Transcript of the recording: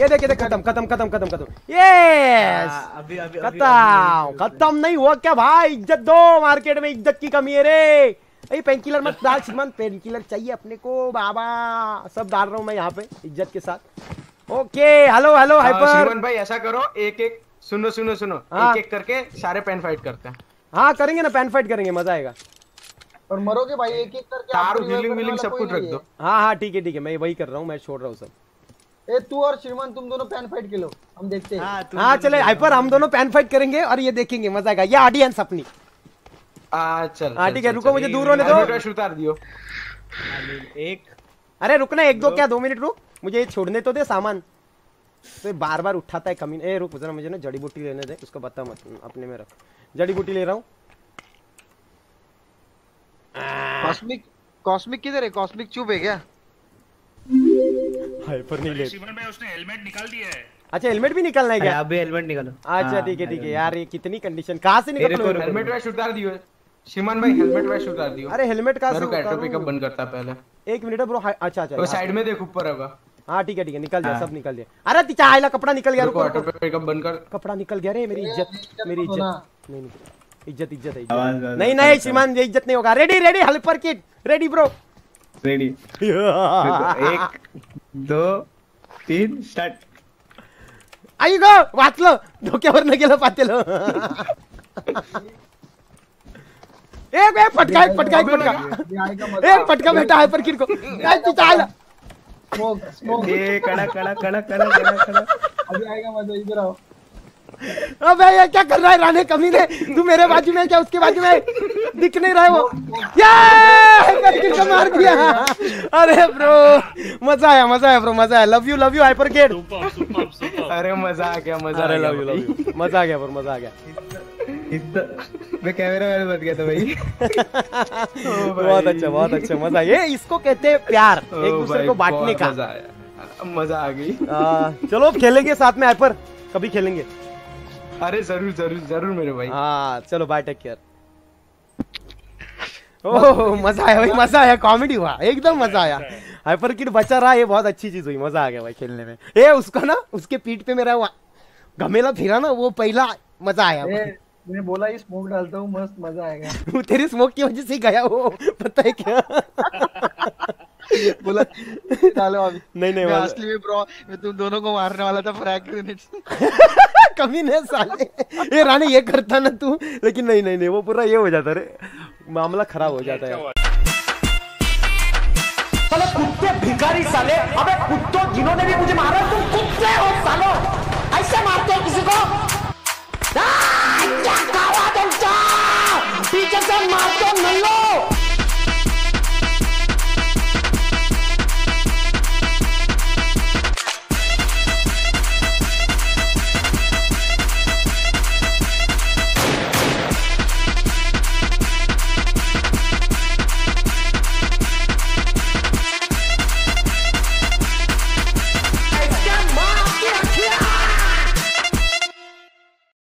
ये देख ये देख खत्म खत्म खत्म खत्म खत्म। यस हाँ, अभी अभी अभी- खत्म। खत्म नहीं हुआ क्या भाई? इज़्ज़त दो मार्केट में इज़्ज़त की कमी है रे। अरे पेन किलर मत डाल श्रीमान। पेन किलर चाहिए अपने को बाबा। सब डाल रहा हूँ मैं यहाँ पे इज़्ज़त के साथ। ओके हेलो हेलो हाइपर भाई ऐसा करो एक एक सुनो सुनो सुनो। हाँ। एक एक करके सारे पेन फाइट करते हैं। हाँ करेंगे ना पेन फाइट करेंगे मज़ा आएगा। और मरोगे भाई एक एक करके तार सब कुछ रख दो। हाँ। हाँ ठीक है ठीक है मैं वही कर रहा हूँ मैं छोड़ रहा हूँ सब। है। ए तू और श्रीमान तुम दोनों पैन फाइट खेलो। हम देखते हैं। हाँ हाँ चले हाइपर हम दोनों पैन फाइट करेंगे और ये देखेंगे मज़ा आएगा। ये ऑडियंस अपनी। आ, चल हाँ ठीक है रुको मुझे दूर होने दो। उतार दियो। एक। अरे रुकना एक दो क्या दो मिनट रुक। मुझे ये छोड़ने तो दे सामान। तो बार बार उठाता है कमी ए रुक जरा मुझे ना जड़ी बूटी लेने दे उसको बता मत अपने में रख। जड़ी बूटी ले रहा हूँ। कॉस्मिक कॉस्मिक किधर है? कॉस्मिक चुप है क्या? हाइपर नहीं ले शिवन भाई उसने हेलमेट निकाल दिया है। अच्छा हेलमेट भी निकलना है अरे क्या? अभी हेलमेट निकालो। अच्छा हाँ, ठीक है ठीक है यार ये कितनी कंडीशन कहाँ से निकल। हेलमेट वेस्ट उतार दियो। श्रीमान भाई हेलमेट वेस्ट उतार दियो। अरे हेलमेट कहाँ से मेरे को ऑटो पिकअप बंद करता पहले। एक मिनट ब्रो अच्छा अच्छा वो। साइड में देख ऊपर होगा। हाँ ठीक है ठीक है निकल गया हाँ। सब निकल गया। अरे तिचा आयला कपड़ा निकल गया रुको ऑटो। पिकअप बंद कर। कपड़ा निकल गया रे मेरी इज़्ज़त इज़्ज़त मेरी इज़्ज़त। नहीं नहीं इज़्ज़त इज़्ज़त है नहीं नहीं श्रीमान ये इज़्ज़त नहीं होगा। Ready ready helper kit ready bro ready एक दो तीन स्टार्ट आई गो वाचलं. डोक्यावर न गेलं पातेलं. एक एक फटका एक फटका एक फटका. ये एक फटका बेटा हाइपर किट को काय तिचा आयला स्मोक स्मोक ये कड़ा कड़ा कड़ा कड़ा कड़ा कड़ा. अभी आएगा मज़ा इधर आओ. अबे ये क्या कर रहा है? राणे कमीने तू मेरे बाजू में क्या? उसके बाजू में? दिख नहीं रहा है वो. ये हाइपर किट को मार दिया अरे ब्रो मज़ा आया मज़ा आया ब्रो मज़ा आया। Love you love you hyper kit super super super अरे मज़ा आ गया मज़ा आ अरे गया लव यू लव यू मज़ा आ गया ब्रो मज़ा आ गया। मैं कैमरा मैन बन गया था भाई। बहुत अच्छा बहुत अच्छा मज़ा ये इसको कहते हैं प्यार एक दूसरे को बांटने का। मज़ा आया। मज़ा आ गई। चलो खेलेंगे साथ में हाइपर कभी खेलेंगे। अरे ज़रूर ज़रूर ज़रूर मेरे भाई। हाँ चलो बाय टेक केयर ओह मज़ा आया भाई मज़ा आया कॉमेडी हुआ एकदम मज़ा आया। हाइपर किड बचा रहा ये बहुत अच्छी चीज़ हुई मज़ा आ गया भाई खेलने में। ए उसका ना उसके पीठ पे मेरा वो घमेला फिरा ना वो पहला मज़ा आया मैंने बोला ये स्मोक डालता हूँ मस्त मज़ा आएगा। वो तेरी स्मोक की वजह से गया वो पता है क्या? बोला डालो अभी। नहीं नहीं मैं असली में ब्रो मैं तुम दोनों को मारने वाला था फ्रैग ग्रेनेड कमी नहीं साले। ये रानी ये करता ना तू लेकिन नहीं नहीं नहीं वो पूरा ये हो जाता रे। मामला खराब हो जाता है। साले कुत्ते भिखारी साले। अबे कुत्तों जिन्होंने भी मुझे मारा तुम कुत्ते हो सालो। ऐसे मारते हो किसी को? आ, क्या कहा तुमचा? पीछे से मारते हो नल्लो